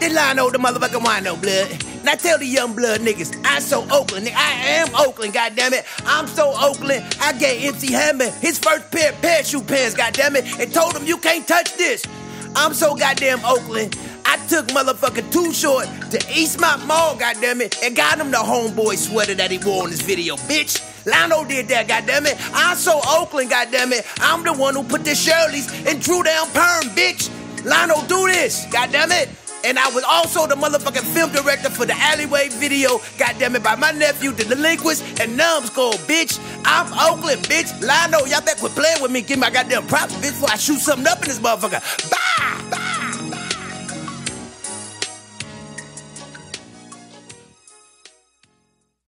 this Lino the motherfucking wino, blood. Now tell the young blood niggas, I'm so Oakland, nigga. I am Oakland, goddammit. I'm so Oakland. I gave MC Hammer his first pair of parachute pants, goddammit, and told him you can't touch this. I'm so goddamn Oakland. I took motherfucking Too Short to Eastmont Mall, goddammit, and got him the homeboy sweater that he wore in this video, bitch. Lino did that, goddammit. I'm so Oakland, goddammit. I'm the one who put the Shirley's and Dru Down perm, bitch. Lino, do this, goddammit. And I was also the motherfucking film director for the Alleyway video, goddammit, by my nephew, the Delinquents, and Numskull, bitch. I'm Oakland, bitch. Lino, y'all back quit playing with me. Give my goddamn props, bitch, before I shoot something up in this motherfucker. Bye!